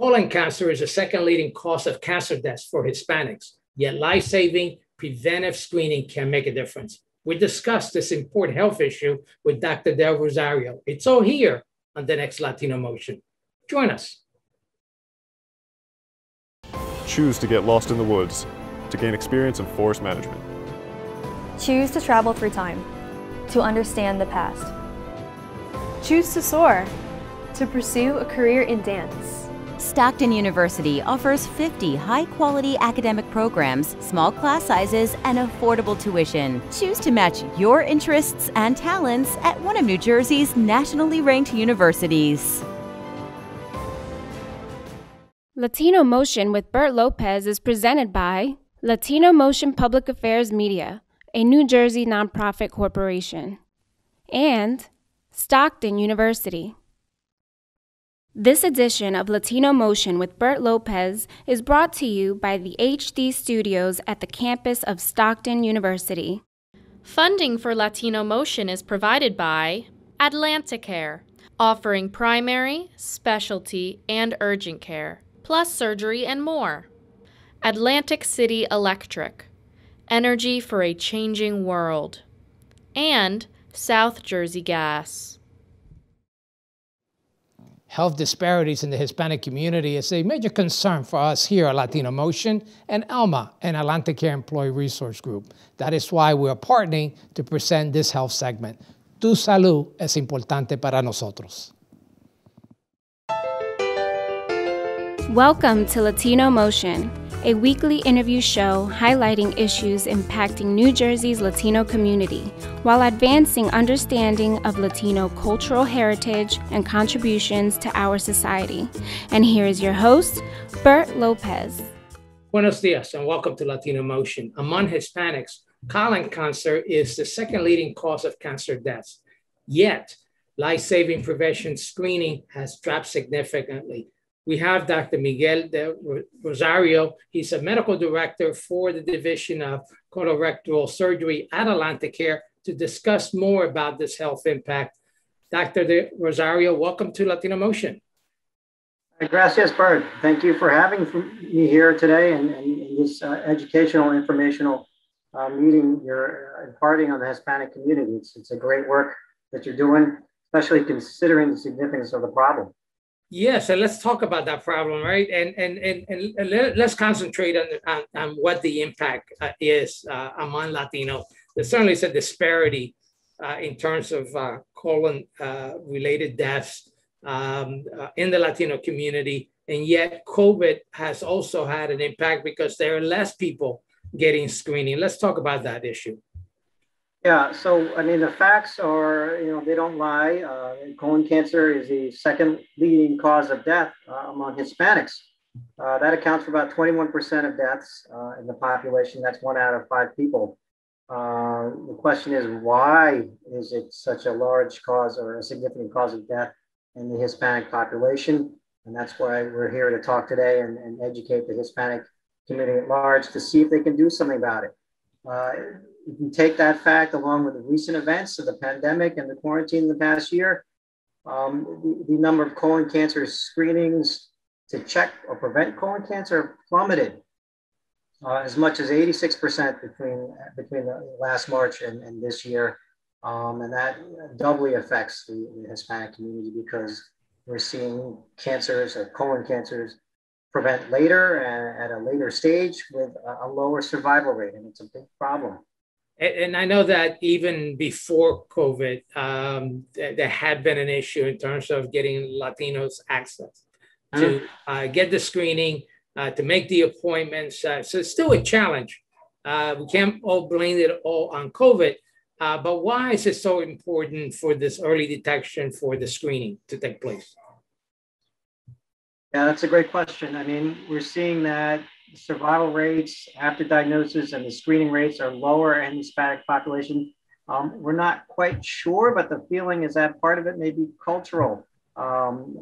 Colon cancer is the second leading cause of cancer deaths for Hispanics, yet life saving preventive screening can make a difference. We discussed this important health issue with Dr. Del Rosario. It's all here on the next Latino Motion. Join us. Choose to get lost in the woods to gain experience in forest management. Choose to travel through time to understand the past. Choose to soar to pursue a career in dance. Stockton University offers 50 high quality academic programs, small class sizes, and affordable tuition. Choose to match your interests and talents at one of New Jersey's nationally ranked universities. Latino Motion with Bert Lopez is presented by Latino Motion Public Affairs Media, a New Jersey nonprofit corporation, and Stockton University. This edition of Latino Motion with Bert Lopez is brought to you by the HD Studios at the campus of Stockton University. Funding for Latino Motion is provided by Atlanticare, offering primary, specialty, and urgent care, plus surgery and more. Atlantic City Electric, energy for a changing world. And South Jersey Gas. Health disparities in the Hispanic community is a major concern for us here at Latino Motion and ALMA and Atlanticare Employee Resource Group. That is why we are partnering to present this health segment. Tu salud es importante para nosotros. Welcome to Latino Motion, a weekly interview show highlighting issues impacting New Jersey's Latino community while advancing understanding of Latino cultural heritage and contributions to our society. And here is your host, Bert Lopez. Buenos dias and welcome to Latino Motion. Among Hispanics, colon cancer is the second leading cause of cancer deaths. Yet, life saving prevention screening has dropped significantly we have Dr. Miguel de Rosario. He's a medical director for the Division of Colorectal Surgery at Atlanticare to discuss more about this health impact. Dr. de Rosario, welcome to Latino Motion. Gracias, Bert. Thank you for having me here today and, and this uh, educational, informational uh, meeting you're imparting on the Hispanic community. It's, it's a great work that you're doing, especially considering the significance of the problem. Yeah, so let's talk about that problem, right? And and and, and let, us concentrate on, on, on what the impact uh, is uh, among Latino. There certainly is a disparity uh, in terms of uh, colon uh, related deaths um, uh, in the Latino community, and yet COVID has also had an impact because there are less people getting screening. Let's talk about that issue. Yeah, so I mean, the facts are, you know, they don't lie. Uh, colon cancer is the second leading cause of death uh, among Hispanics. Uh, that accounts for about 21% of deaths uh, in the population. That's one out of five people. Uh, the question is, why is it such a large cause or a significant cause of death in the Hispanic population? And that's why we're here to talk today and, and educate the Hispanic community at large to see if they can do something about it. Uh, if you take that fact along with the recent events of the pandemic and the quarantine in the past year, um, the, the, number of colon cancer screenings to check or prevent colon cancer plummeted uh, as much as 86% between, between last March and, and this year. Um, and that doubly affects the, the, Hispanic community because we're seeing cancers or colon cancers prevent later and at a later stage with a, a lower survival rate. And it's a big problem and I know that even before COVID, um, there had been an issue in terms of getting Latinos access to uh, get the screening, uh, to make the appointments. Uh, so it's still a challenge. Uh, we can't all blame it all on COVID, uh, but why is it so important for this early detection for the screening to take place? Yeah, that's a great question. I mean, we're seeing that survival rates after diagnosis and the screening rates are lower in Hispanic population. Um, we're not quite sure, but the feeling is that part of it may be cultural. Um,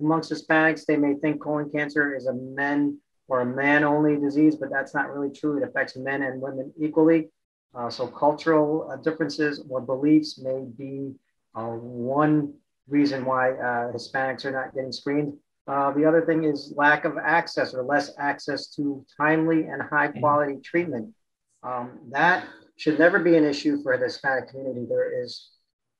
amongst Hispanics, they may think colon cancer is a men or a man only disease, but that's not really true. It affects men and women equally. Uh, so, cultural uh, differences or beliefs may be uh, one reason why uh, Hispanics are not getting screened. Uh, the other thing is lack of access or less access to timely and high quality treatment. Um, that should never be an issue for the Hispanic community. There is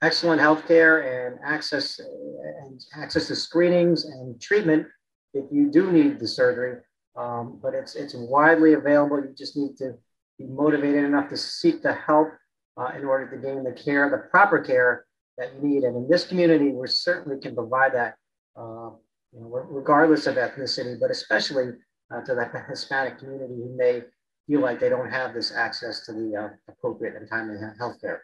excellent healthcare and access and access to screenings and treatment if you do need the surgery. Um, but it's it's widely available. You just need to be motivated enough to seek the help uh, in order to gain the care, the proper care that you need. And in this community, we certainly can provide that, uh, you know, regardless of ethnicity, but especially uh, to the Hispanic community who may feel like they don't have this access to the uh, appropriate and timely health care.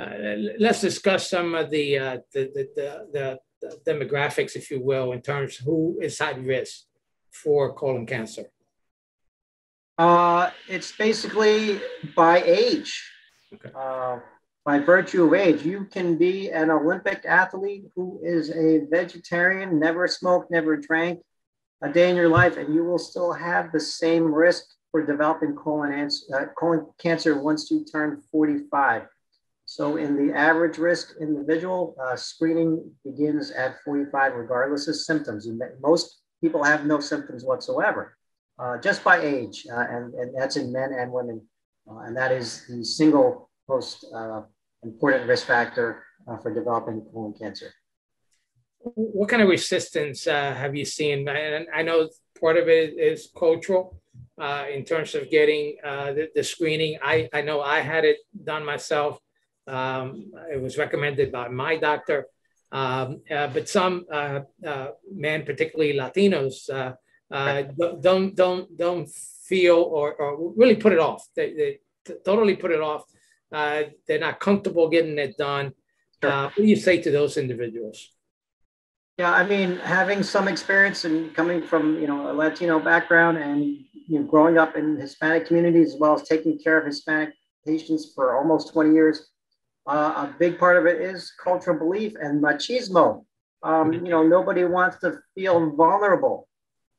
Uh, let's discuss some of the, uh, the, the, the, the demographics, if you will, in terms of who is high risk for colon cancer. Uh, it's basically by age. Okay. By virtue of age, you can be an Olympic athlete who is a vegetarian, never smoked, never drank a day in your life, and you will still have the same risk for developing colon, uh, colon cancer once you turn 45. So, in the average risk individual, uh, screening begins at 45, regardless of symptoms. Most people have no symptoms whatsoever uh, just by age, uh, and, and that's in men and women. Uh, and that is the single most uh, important risk factor uh, for developing colon cancer. What kind of resistance uh, have you seen? And I know part of it is cultural in terms of getting the, the, screening. I, I know I had it done myself. Um, it was recommended by my doctor. Um, but some men, particularly Latinos, uh, don't don't don't feel or, or really put it off. They, they totally put it off. Uh, they're not comfortable getting it done. Sure. Uh, what do you say to those individuals? Yeah, I mean, having some experience and coming from you know a Latino background and you know growing up in Hispanic communities as well as taking care of Hispanic patients for almost 20 years, uh, a big part of it is cultural belief and machismo. Um, mm-hmm. you know, nobody wants to feel vulnerable.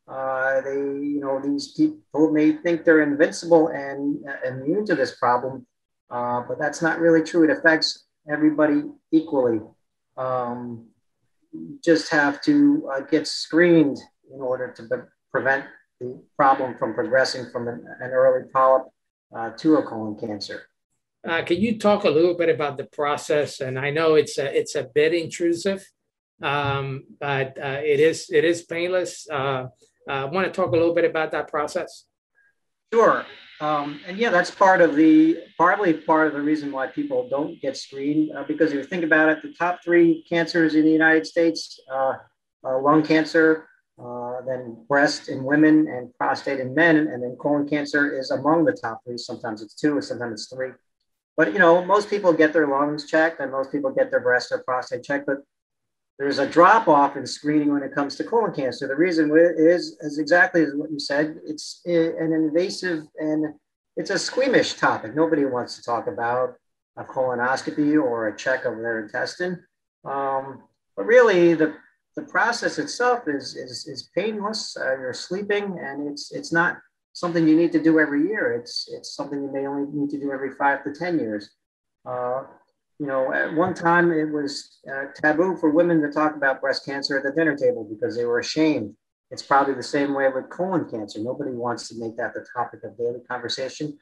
Uh, they, you know, these people may think they're invincible and uh, immune to this problem, uh, but that's not really true. It affects everybody equally. Um, just have to uh, get screened in order to prevent the problem from progressing from an, an early polyp uh, to a colon cancer. Uh, can you talk a little bit about the process? And I know it's a, it's a bit intrusive, um, but it is it is painless. Uh, want to talk a little bit about that process? Sure. Um, and yeah, that's part of the partly part of the reason why people don't get screened uh, because if you think about it, the top three cancers in the United States: uh, uh, lung cancer, uh, then breast in women, and prostate in men, and then colon cancer is among the top three. Sometimes it's two, sometimes it's three. But you know, most people get their lungs checked, and most people get their breast or prostate checked. But there's a drop off in screening when it comes to colon cancer. The reason is, is exactly as what you said. It's an invasive and it's a squeamish topic. Nobody wants to talk about a colonoscopy or a check of their intestine. Um, but really, the, the process itself is, is, is painless. Uh, you're sleeping, and it's, it's not something you need to do every year. It's, it's something you may only need to do every five to 10 years. Uh, you know, at one time it was uh, taboo for women to talk about breast cancer at the dinner table because they were ashamed. It's probably the same way with colon cancer. Nobody wants to make that the topic of daily conversation.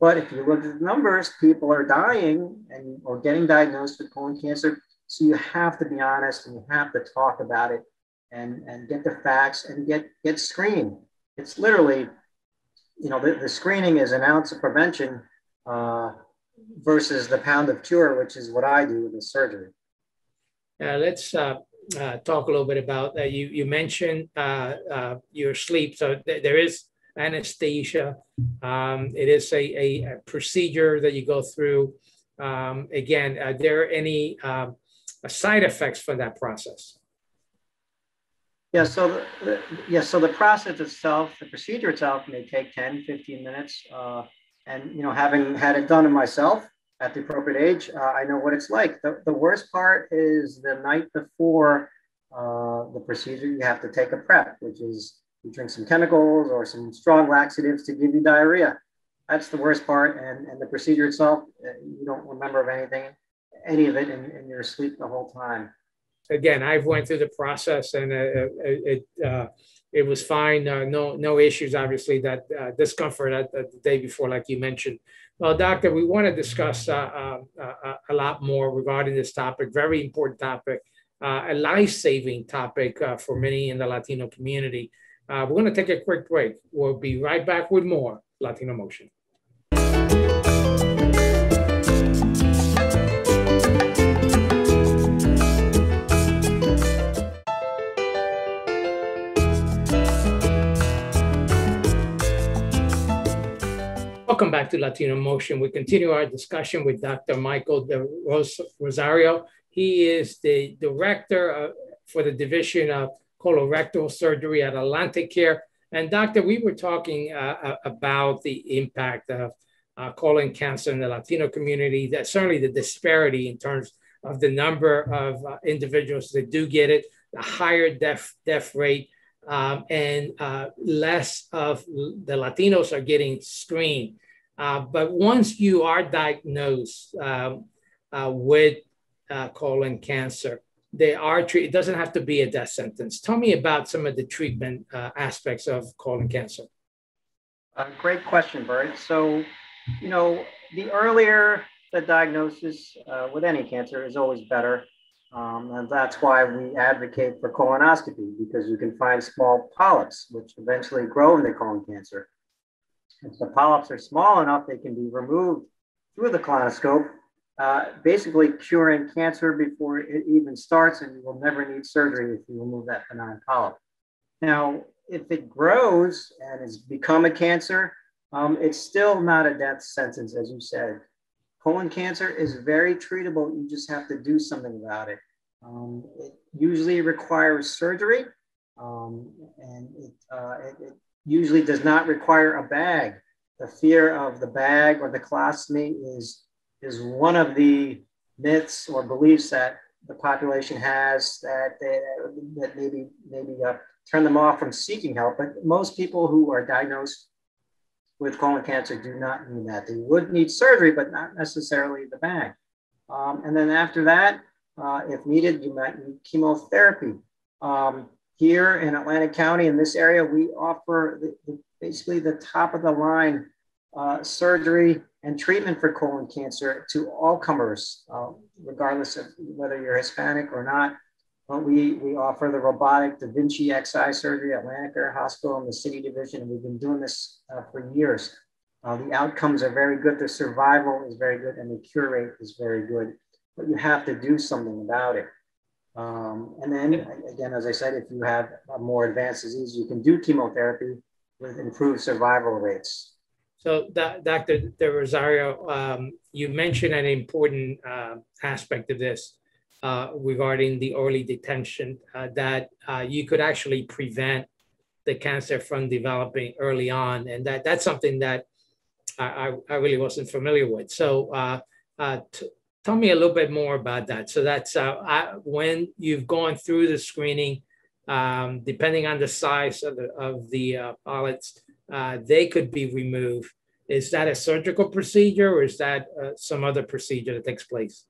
But if you look at the numbers, people are dying and or getting diagnosed with colon cancer. So you have to be honest and you have to talk about it and, and get the facts and get get screened. It's literally, you know, the, the screening is an ounce of prevention. Uh, versus the pound of cure, which is what I do with the surgery. Uh, let's uh, uh, talk a little bit about uh, you. You mentioned uh, uh, your sleep, so th- there is anesthesia. Um, it is a, a, a, procedure that you go through. Um, again, are there any um, side effects for that process? Yeah, so the, yeah, so the process itself, the procedure itself may take 10, 15 minutes and you know having had it done myself at the appropriate age uh, i know what it's like. The, the worst part is the night before uh, the procedure you have to take a prep which is you drink some chemicals or some strong laxatives to give you diarrhea. That's the worst part. And, and the procedure itself uh, you don't remember of anything any of it in, in your sleep the whole time. Again, I've went through the process and uh, it, it, it was fine. Uh, no, no issues, obviously, that uh, discomfort at, at, the day before, like you mentioned. Well, doctor, we want to discuss uh, um, a lot more regarding this topic, very important topic, a life-saving topic for many in the Latino community. we're going to take a quick break. We'll be right back with more Latino Motion. Welcome back to Latino Motion. We continue our discussion with Dr. Michael De Rosario. He is the director of, for the Division of Colorectal Surgery at AtlantiCare. And doctor, we were talking uh, uh, about the impact of uh, colon cancer in the Latino community, that certainly the disparity in terms of the number of uh, individuals that do get it, the higher death, death rate, um, and uh, less of the Latinos are getting screened. Uh, but once you are diagnosed um, uh, with uh, colon cancer, they are treat- it doesn't have to be a death sentence. Tell me about some of the treatment uh, aspects of colon cancer. great question, Bert. So, you know, the earlier the diagnosis with any cancer is always better. Um, and that's why we advocate for colonoscopy because you can find small polyps, which eventually grow into colon cancer. If the polyps are small enough, they can be removed through the colonoscope, uh, basically curing cancer before it even starts, and you will never need surgery if you remove that benign polyp. Now, if it grows and has become a cancer, um, it's still not a death sentence, as you said. Colon cancer is very treatable. You just have to do something about it. Um, it usually requires surgery, um, and it, uh, it, it, usually does not require a bag. The fear of the bag or the colostomy is, is one of the myths or beliefs that the population has that, they, that maybe, maybe uh, turn them off from seeking help. But most people who are diagnosed with colon cancer do not need that. They would need surgery, but not necessarily the bag. Um, and then after that, uh, if needed, you might need chemotherapy. Um, here in Atlantic County, in this area, we offer the, the, basically the top of the line uh, surgery and treatment for colon cancer to all comers, uh, regardless of whether you're Hispanic or not. But we, we offer the robotic Da Vinci Xi surgery at AtlantiCare Hospital in the City Division, and we've been doing this uh, for years. Uh, the outcomes are very good, the survival is very good, and the cure rate is very good. But you have to do something about it. Um, and then again, as I said, if you have a more advanced disease, you can do chemotherapy with improved survival rates. So, Dr. De Rosario, um, you mentioned an important uh, aspect of this uh, regarding the early detection uh, that uh, you could actually prevent the cancer from developing early on, and that that's something that I, I, really wasn't familiar with. So, uh, uh, tell me a little bit more about that. So that's uh, I, when you've gone through the screening, um, depending on the size of the, of the uh, polyps, uh, they could be removed. Is that a surgical procedure or is that uh, some other procedure that takes place?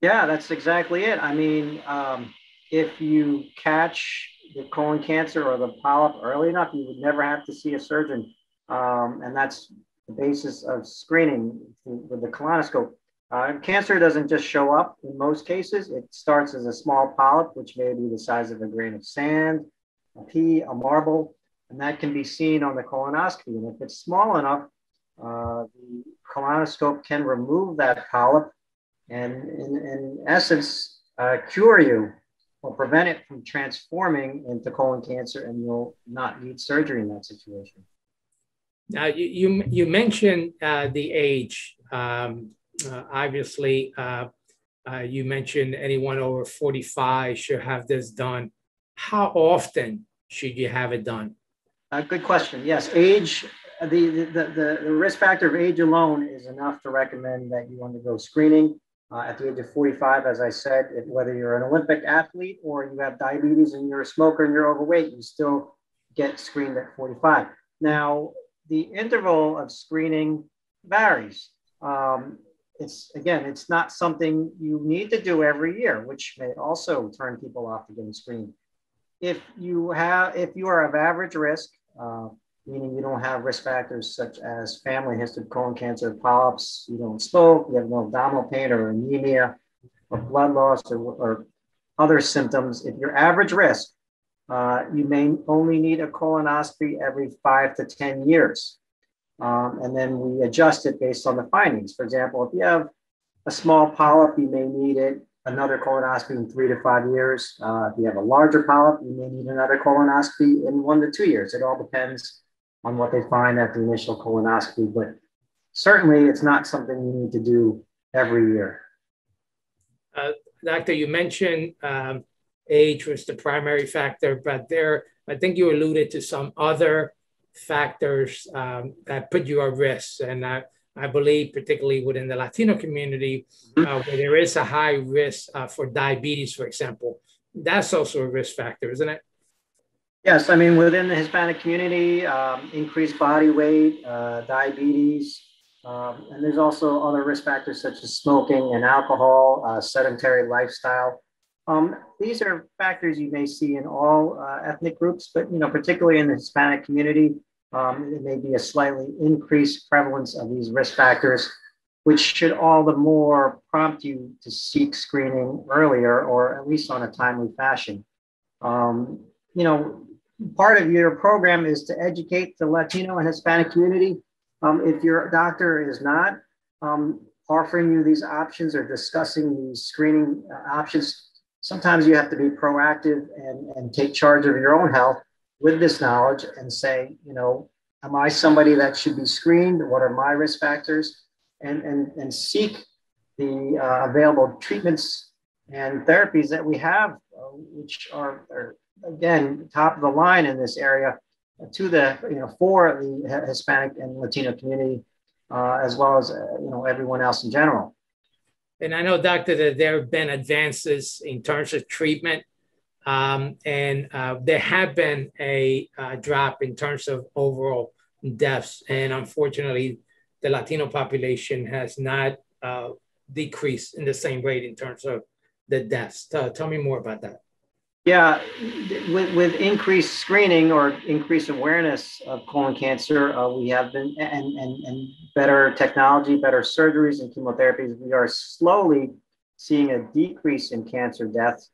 Yeah, that's exactly it. I mean, um, if you catch the colon cancer or the polyp early enough, you would never have to see a surgeon. Um, and that's the basis of screening with the colonoscope. Uh, cancer doesn't just show up in most cases. It starts as a small polyp, which may be the size of a grain of sand, a pea, a marble, and that can be seen on the colonoscopy. And if it's small enough, uh, the colonoscope can remove that polyp and, in, in essence, uh, cure you or prevent it from transforming into colon cancer, and you'll not need surgery in that situation. Now, you, you, you mentioned uh, the age. Um, uh, obviously, uh, uh, you mentioned anyone over 45 should have this done. How often should you have it done? Uh, good question. Yes, age, the, the, the, the, risk factor of age alone is enough to recommend that you undergo screening uh, at the age of 45. As I said, if, whether you're an Olympic athlete or you have diabetes and you're a smoker and you're overweight, you still get screened at 45. Now, the interval of screening varies. Um, it's again, it's not something you need to do every year, which may also turn people off to getting screened. If you have, if you are of average risk, uh, meaning you don't have risk factors such as family history of colon cancer, polyps, you don't smoke, you have no abdominal pain or anemia or blood loss or, or other symptoms. If you're average risk, uh, you may only need a colonoscopy every five to 10 years. Um, and then we adjust it based on the findings. For example, if you have a small polyp, you may need it another colonoscopy in three to five years. Uh, if you have a larger polyp, you may need another colonoscopy in one to two years. It all depends on what they find at the initial colonoscopy, but certainly it's not something you need to do every year. Uh, doctor, you mentioned um, age was the primary factor, but there, I think you alluded to some other factors um, that put you at risk. And I, I believe, particularly within the Latino community, mm-hmm. uh, where there is a high risk uh, for diabetes, for example, that's also a risk factor, isn't it? Yes, I mean, within the Hispanic community, um, increased body weight, uh, diabetes, um, and there's also other risk factors such as smoking and alcohol, uh, sedentary lifestyle. Um, these are factors you may see in all uh, ethnic groups, but you know, particularly in the Hispanic community, um, it may be a slightly increased prevalence of these risk factors, which should all the more prompt you to seek screening earlier or at least on a timely fashion. Um, you know, part of your program is to educate the Latino and Hispanic community um, if your doctor is not um, offering you these options or discussing these screening uh, options, sometimes you have to be proactive and, and take charge of your own health with this knowledge and say, you know, am I somebody that should be screened? What are my risk factors? And, and, and seek the uh, available treatments and therapies that we have, uh, which are, are, again, top of the line in this area to the you know for the Hispanic and Latino community, uh, as well as uh, you know everyone else in general. And I know, doctor, that there have been advances in terms of treatment, um, and uh, there have been a uh, drop in terms of overall deaths, and unfortunately, the Latino population has not uh, decreased in the same rate in terms of the deaths. tell me more about that. Yeah, with, with increased screening or increased awareness of colon cancer, uh, we have been, and, and, and better technology, better surgeries and chemotherapies, we are slowly seeing a decrease in cancer deaths.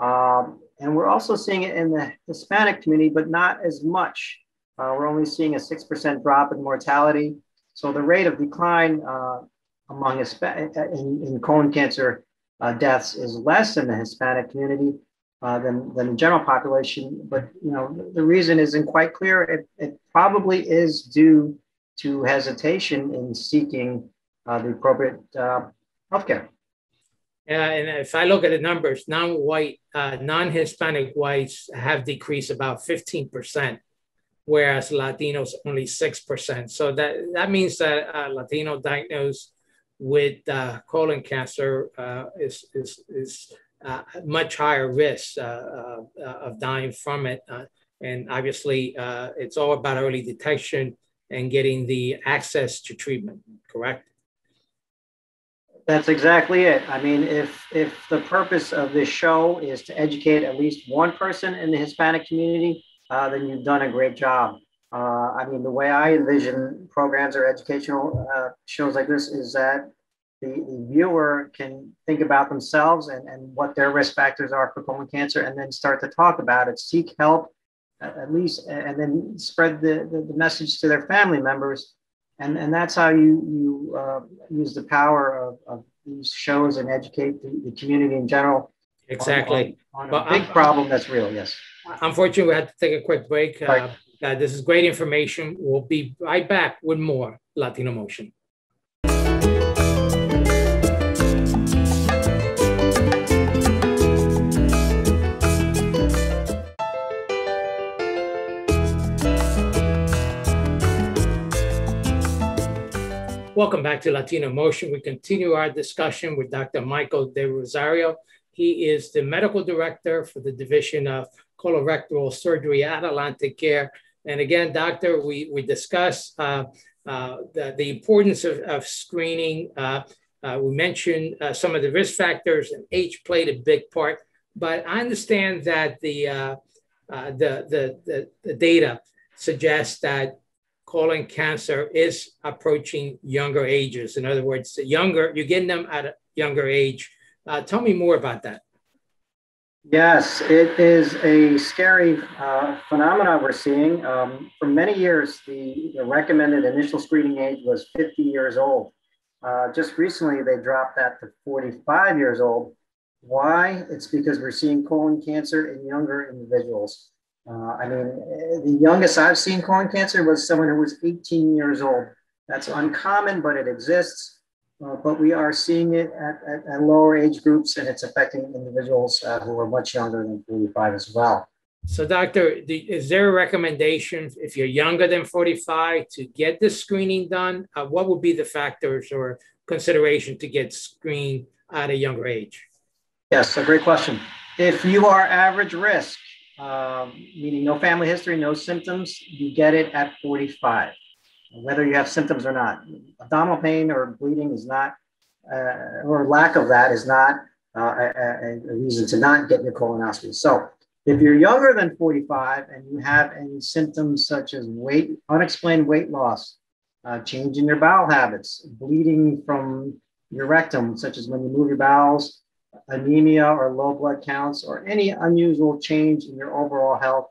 Um, and we're also seeing it in the Hispanic community, but not as much. Uh, we're only seeing a 6% drop in mortality. So the rate of decline uh, among Hispa- in, in colon cancer uh, deaths is less in the Hispanic community uh, than, than the general population. But you know, the reason isn't quite clear. It, it probably is due to hesitation in seeking uh, the appropriate uh, healthcare. Yeah, and if I look at the numbers, non-white, uh, non-Hispanic whites have decreased about 15%, whereas Latinos only 6%. So that, that means that uh, Latino diagnosed with uh, colon cancer uh, is, is, is uh, much higher risk of dying from it. and obviously, it's all about early detection and getting the access to treatment, correct? That's exactly it. I mean, if if the purpose of this show is to educate at least one person in the Hispanic community, uh, then you've done a great job. Uh, I mean, the way I envision programs or educational uh, shows like this is that the, the viewer can think about themselves and, and what their risk factors are for colon cancer and then start to talk about it, seek help at least, and then spread the, the, the message to their family members. And, and that's how you, you uh, use the power of, of these shows and educate the, the community in general. Exactly. On, on, on a big I'm, problem that's real, yes. Unfortunately, we had to take a quick break. Right. Uh, uh, this is great information. We'll be right back with more Latino Motion. Welcome back to Latino Motion. We continue our discussion with Dr. Michael De Rosario. He is the medical director for the Division of Colorectal Surgery at AtlantiCare. And again, doctor, we, we discuss uh, uh, the, the importance of, of screening uh, Uh, we mentioned uh, some of the risk factors, and age played a big part. But I understand that the uh, the, the, the, the data suggests that colon cancer is approaching younger ages. In other words, younger, you're getting them at a younger age. Uh, tell me more about that. Yes, it is a scary uh, phenomenon we're seeing. Um, for many years, the, the, recommended initial screening age was 50 years old. Uh, just recently, they dropped that to 45 years old. Why? It's because we're seeing colon cancer in younger individuals. Uh, I mean, the youngest I've seen colon cancer was someone who was 18 years old. That's uncommon, but it exists. Uh, but we are seeing it at, at, at, lower age groups, and it's affecting individuals uh, who are much younger than 45 as well. So, doctor, is there a recommendation if you're younger than 45 to get the screening done? Uh, what would be the factors or consideration to get screened at a younger age? Yes, a great question. If you are average risk, um, meaning no family history, no symptoms, you get it at 45, whether you have symptoms or not. Abdominal pain or bleeding is not, uh, or lack of that is not uh, a, a, reason to not get your colonoscopy. So if you're younger than 45 and you have any symptoms such as weight, unexplained weight loss, uh, change in your bowel habits, bleeding from your rectum, such as when you move your bowels, anemia or low blood counts, or any unusual change in your overall health,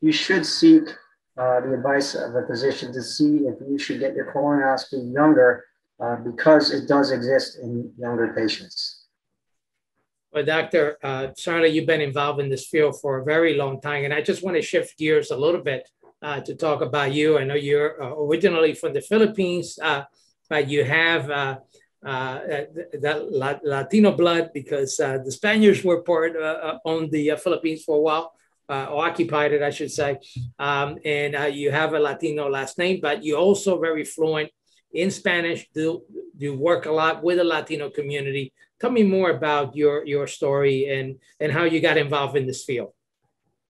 you should seek uh, the advice of a physician to see if you should get your colonoscopy younger uh, because it does exist in younger patients. Well, Dr. Uh, you've been involved in this field for a very long time, and I just want to shift gears a little bit uh, to talk about you. I know you're uh, originally from the Philippines, uh, but you have uh, that Latino blood because uh, the Spaniards were part uh, on the Philippines for a while. or occupied it, I should say, um, and you have a Latino last name, but you're also very fluent in Spanish. Do do work a lot with the Latino community. Tell me more about your your story and and how you got involved in this field.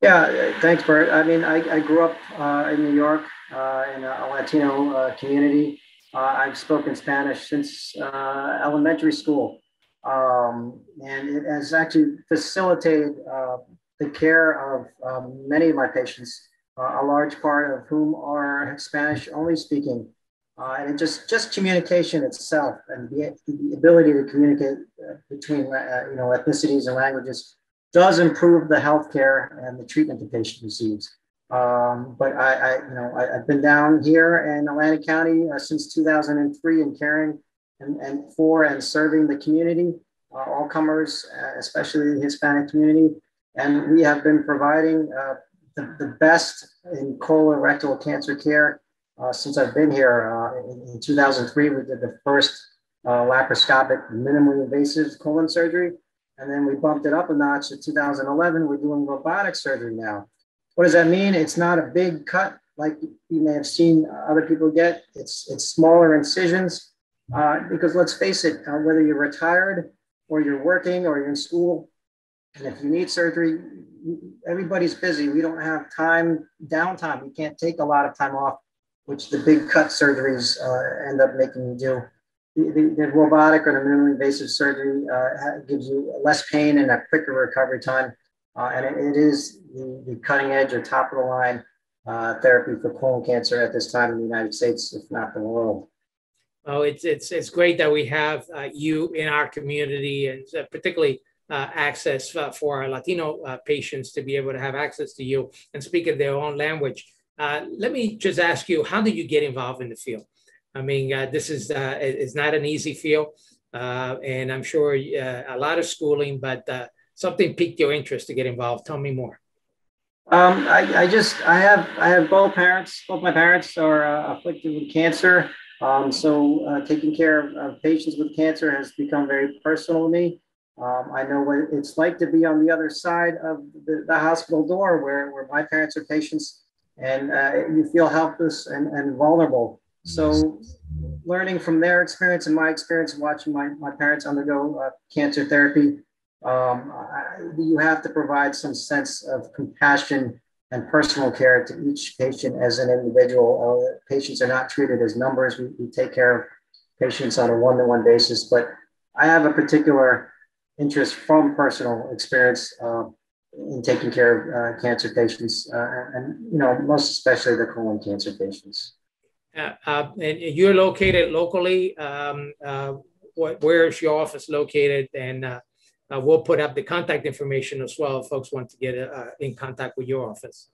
Yeah, thanks, Bert. I mean, I, I grew up uh, in New York uh, in a Latino uh, community. Uh, I've spoken Spanish since uh, elementary school, um, and it has actually facilitated uh, the care of um, many of my patients, uh, a large part of whom are Spanish only speaking. Uh, and just just communication itself and the, the ability to communicate uh, between you know ethnicities and languages does improve the healthcare and the treatment the patient receives. Um, but I, I, you know, I, have been down here in Atlantic County uh, since 2003 and caring and, and for and serving the community, uh, all comers, uh, especially the Hispanic community. And we have been providing uh, the, the, best in colorectal cancer care uh, since I've been here. Uh, in, in, 2003, we did the first laparoscopic minimally invasive colon surgery. And then we bumped it up a notch in 2011. We're doing robotic surgery now. What does that mean? It's not a big cut like you may have seen other people get. It's it's smaller incisions uh, because let's face it, uh, whether you're retired or you're working or you're in school, and if you need surgery, everybody's busy. We don't have time downtime. We can't take a lot of time off, which the big cut surgeries uh, end up making you do. The, the, the robotic or the minimally invasive surgery uh, gives you less pain and a quicker recovery time. Uh, and it, it is the, the, cutting edge or top of the line uh, therapy for colon cancer at this time in the United States, if not the world. Oh, it's it's it's great that we have uh, you in our community, and uh, particularly uh, access uh, for our Latino patients to be able to have access to you and speak in their own language. let me just ask you, how did you get involved in the field? I mean, this is it's not an easy field, and I'm sure a lot of schooling, but something piqued your interest to get involved. Tell me more. Um, I, I, just I have I have both parents. Both my parents are uh, afflicted with cancer. Um, so uh, taking care of, of, patients with cancer has become very personal to me. Um, I know what it's like to be on the other side of the, the hospital door where, where my parents are patients and uh, you feel helpless and, and vulnerable. So learning from their experience and my experience watching my, my parents undergo uh, cancer therapy um, you have to provide some sense of compassion and personal care to each patient as an individual. Uh, patients are not treated as numbers. We, we, take care of patients on a one-to-one basis, but I have a particular interest from personal experience uh, in taking care of uh, cancer patients, uh, and you know, most especially the colon cancer patients. Uh, uh, and you're located locally. Um, where is your office located? And we'll put up the contact information as well if folks want to get in contact with your office.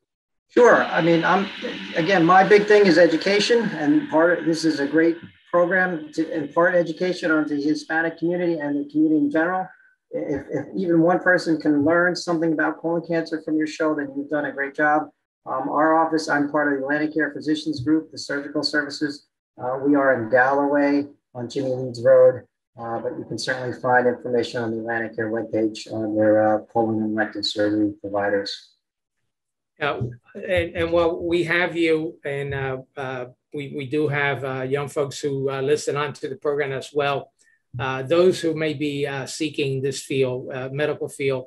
Sure. I mean, I'm again, my big thing is education, and part of this is a great program to impart education on the Hispanic community and the community in general. If, if even one person can learn something about colon cancer from your show, then you've done a great job. Um, our office, I'm part of the AtlantiCare Physicians Group, the surgical services. Uh, we are in Galloway on Jimmy Leeds Road, uh, but you can certainly find information on the Atlanticare webpage on their uh, colon and rectal surgery providers. Uh, and, and while we have you, and uh, uh, we, we do have uh, young folks who uh, listen onto the program as well, uh, those who may be seeking this field, medical field,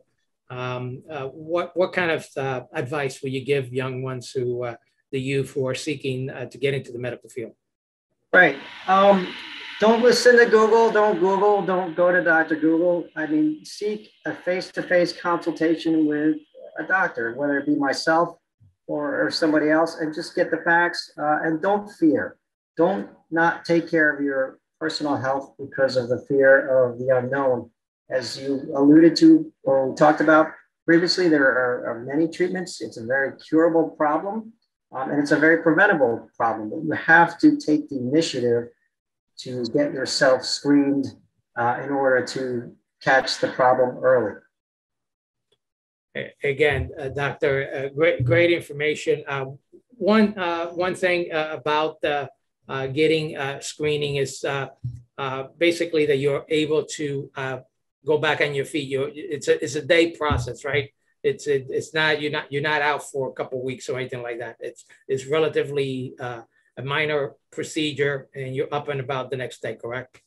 um, what, what kind of advice will you give young ones who, the youth who are seeking to get into the medical field? Right. Um, don't listen to Google. Don't Google. Don't go to Dr. Google. I mean, seek a face to face consultation with a doctor, whether it be myself or, or somebody else, and just get the facts uh, and don't fear. Don't not take care of your personal health because of the fear of the unknown. As you alluded to or we talked about previously, there are, are many treatments. It's a very curable problem um, and it's a very preventable problem, but you have to take the initiative to get yourself screened uh, in order to catch the problem early again, uh, Doctor, uh, great, great information. Uh, one, uh, one thing uh, about uh, getting screening is basically that you're able to go back on your feet. you it's a, it's a day process, right? It's, it, it's not, you're not, you're not out for a couple weeks or anything like that. It's, it's relatively a minor procedure and you're up and about the next day, correct?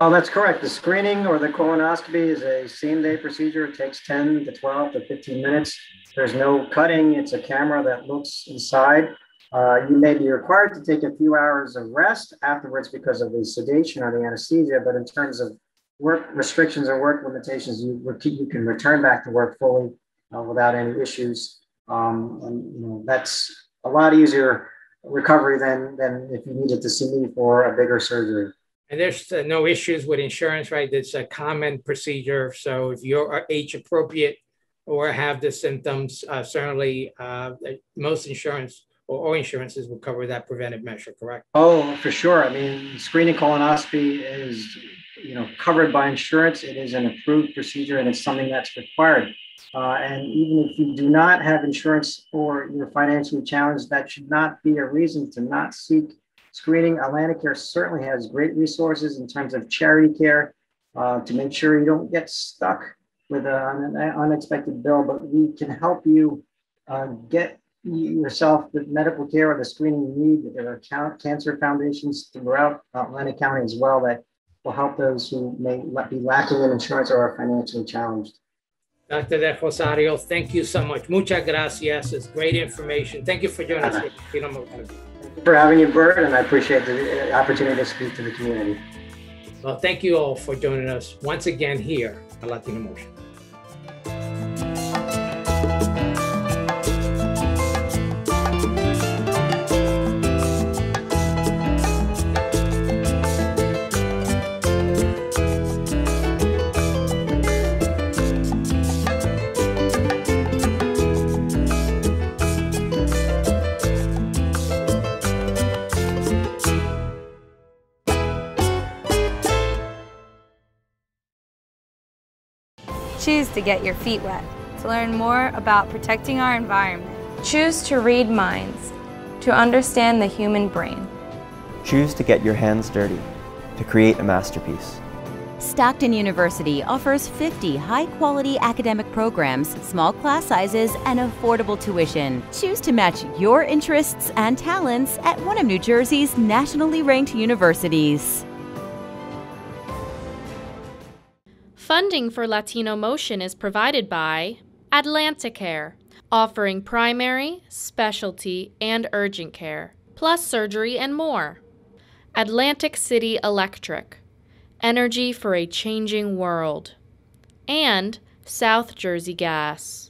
Oh, that's correct. The screening or the colonoscopy is a same day procedure. It takes 10 to 12 to 15 minutes. There's no cutting. It's a camera that looks inside. Uh, you may be required to take a few hours of rest afterwards because of the sedation or the anesthesia, but in terms of work restrictions or work limitations, you, you can return back to work fully uh, without any issues. Um, and you know that's a lot easier recovery than, than if you needed to see me for a bigger surgery. And there's uh, no issues with insurance, right? It's a common procedure. So if you're age appropriate or have the symptoms, uh, certainly uh, most insurance or all insurances will cover that preventive measure, correct? Oh, for sure. I mean, screening colonoscopy is, you know, covered by insurance. It is an approved procedure and it's something that's required. Uh, and even if you do not have insurance or you're financially challenged, that should not be a reason to not seek screening. Atlanticare certainly has great resources in terms of charity care uh, to make sure you don't get stuck with an unexpected bill, but we can help you uh, get yourself the medical care or the screening you need. There are cancer foundations throughout Atlantic County as well that will help those who may be lacking in insurance or are financially challenged. Dr. De Rosario, thank you so much. Muchas gracias. It's great information. Thank you for joining us. for having you, Bert, and I appreciate the uh, opportunity to speak to the community. Well, thank you all for joining us once again here at Latino Motion. Choose to get your feet wet. To learn more about protecting our environment. Choose to read minds. To understand the human brain. Choose to get your hands dirty. To create a masterpiece. Stockton University offers 50 high-quality academic programs, small class sizes, and affordable tuition. Choose to match your interests and talents at one of New Jersey's nationally ranked universities. Funding for Latino Motion is provided by Atlanticare, offering primary, specialty, and urgent care, plus surgery and more. Atlantic City Electric, energy for a changing world, and South Jersey Gas.